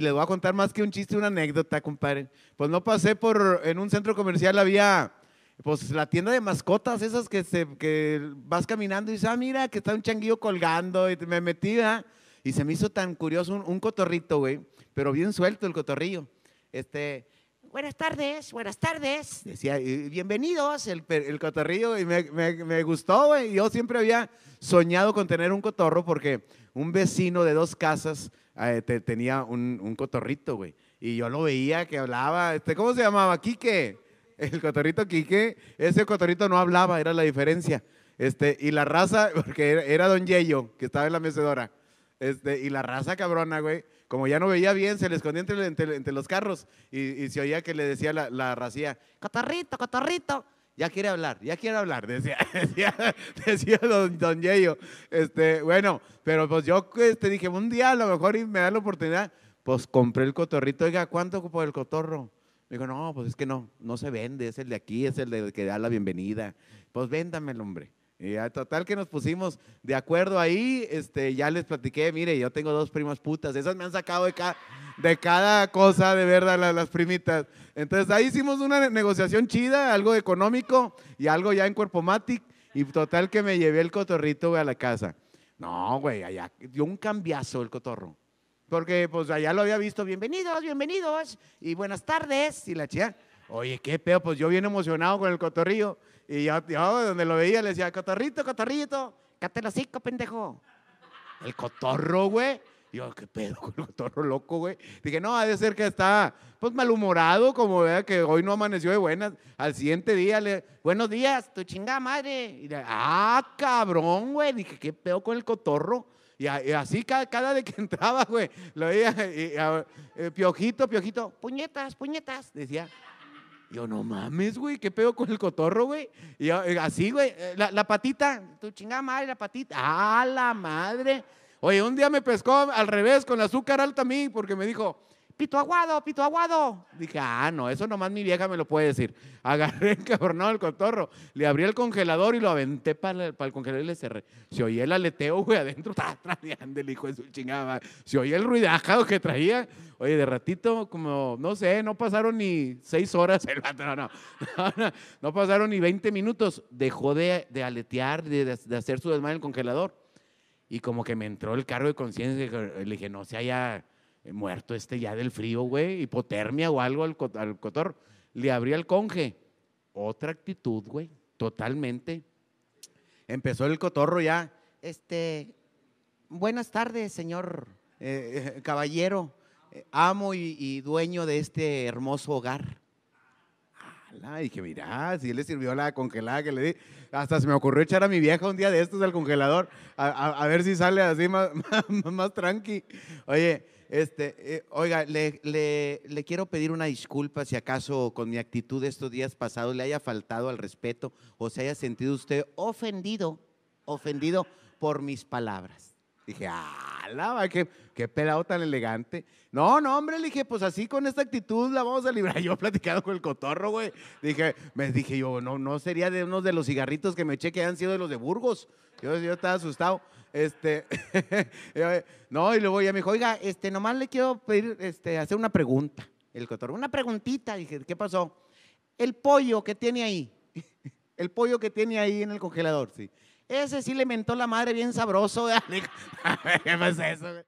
Les voy a contar más que un chiste, una anécdota, compadre. Pues no pasé por, en un centro comercial había, pues la tienda de mascotas, esas que, se, que vas caminando y dices, ah, mira, que está un changuillo colgando, y me metí, ¿verdad? Y se me hizo tan curioso un, un cotorrito, güey, pero bien suelto el cotorrillo. Este, buenas tardes, buenas tardes. Decía, "Y bienvenidos, el, el cotorrillo, y me, me- gustó, güey. Yo siempre había soñado con tener un cotorro porque un vecino de dos casas eh, te- tenía un, un cotorrito, güey. Y yo lo veía que hablaba, este, ¿cómo se llamaba? Quique. El cotorrito Quique, ese cotorrito no hablaba, era la diferencia. Este, y la raza, porque era, Don Yeyo, que estaba en la mecedora. Este, y la raza cabrona, güey, como ya no veía bien, se le escondía entre, los carros y, se oía que le decía la, la racía, cotorrito, cotorrito, ya quiere hablar, ya quiere hablar, decía, decía, decía don, don Yeyo. Este, bueno, pero pues yo este, dije, un día a lo mejor y me da la oportunidad, pues compré el cotorrito, oiga, ¿cuánto por el cotorro? Me dijo, no, pues es que no, no se vende, es el de aquí, es el de que da la bienvenida. Pues véndamelo, hombre. Y ya, total que nos pusimos de acuerdo ahí, este, ya les platiqué, mire, yo tengo dos primas putas, esas me han sacado de, ca- de cada cosa, de verdad, la- las primitas. Entonces ahí hicimos una ne- negociación chida, algo económico y algo ya en Cuerpo Matic, y total que me llevé el cotorrito a la casa. No, güey, allá dio un cambiazo el cotorro. Porque pues allá lo había visto, bienvenidos, bienvenidos, y buenas tardes, y la chía. Oye, qué pedo, pues yo bien emocionado con el cotorrillo. Y yo, donde lo veía le decía, cotorrito, cotorrito, cáte los cinco, pendejo. El cotorro, güey. Yo, qué pedo con el cotorro loco, güey. Dije, no, ha de ser que está, pues, malhumorado, como vea que hoy no amaneció de buenas. Al siguiente día le, buenos días, tu chingada madre. Y le, ah, cabrón, güey. Dije, qué pedo con el cotorro. Y, así cada, cada de que entraba, güey, lo veía, y, eh, piojito, piojito, puñetas, puñetas, decía. Yo, no mames, güey, qué pedo con el cotorro, güey. Y eh, así, güey, eh, la, la patita, tu chingada madre, la patita. ¡Ah, la madre! Oye, un día me pescó al revés, con el azúcar alta a mí, porque me dijo, pito aguado, pito aguado. Dije, ah, no, eso nomás mi vieja me lo puede decir. Agarré el cotorro, le abrí el congelador y lo aventé para el congelador y le cerré. Se oía el aleteo, güey, adentro, tradeando el hijo de su chingada. Se oía el ruidajo que traía. Oye, de ratito, como, no sé, no pasaron ni seis horas, el vato, no, no, no, pasaron ni 20 minutos. Dejó de, aletear, de, de- hacer su desmadre en el congelador. Y como que me entró el cargo de conciencia. Le dije, no se haya muerto este ya del frío, güey, hipotermia o algo al, al cotorro. Le abrí el conge. Otra actitud, güey, totalmente. Empezó el cotorro ya. Este, buenas tardes, señor eh, eh, caballero, eh, amo y dueño de este hermoso hogar. Ala, dije, mira, si él le sirvió la congelada que le di. Hasta se me ocurrió echar a mi vieja un día de estos al congelador, a, a- a ver si sale así más, más, más tranqui. Oye, este, eh, oiga, le, le- le quiero pedir una disculpa si acaso con mi actitud estos días pasados le haya faltado al respeto o se haya sentido usted ofendido, ofendido por mis palabras. Dije, qué, qué pelado tan elegante. No, no, hombre, le dije, pues así con esta actitud la vamos a librar. Yo platicado con el cotorro, güey. Dije, me dije yo, no, no sería de unos de los cigarritos que me eché que han sido de los de Burgos. Yo, yo estaba asustado. Este, no, y luego ya me dijo, oiga, este, nomás le quiero pedir, este, hacer una pregunta. El cotorro, una preguntita. Dije, ¿qué pasó? El pollo que tiene ahí, el pollo que tiene ahí en el congelador, sí. Ese sí le mentó la madre bien sabroso. ¿Qué pasa eso? güey?